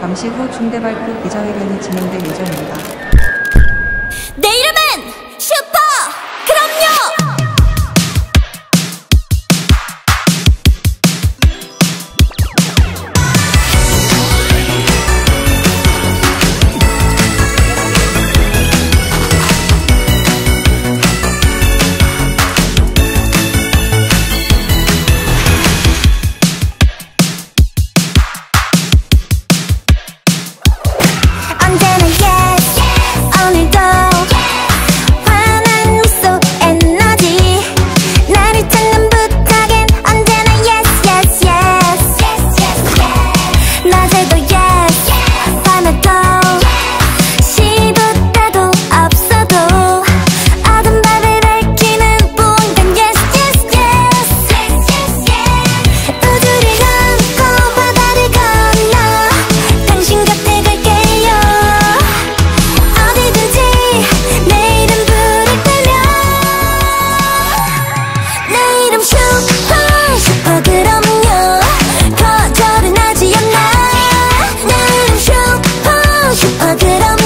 잠시 후 중대 발표 기자회견이 진행될 예정입니다. 내이 그럼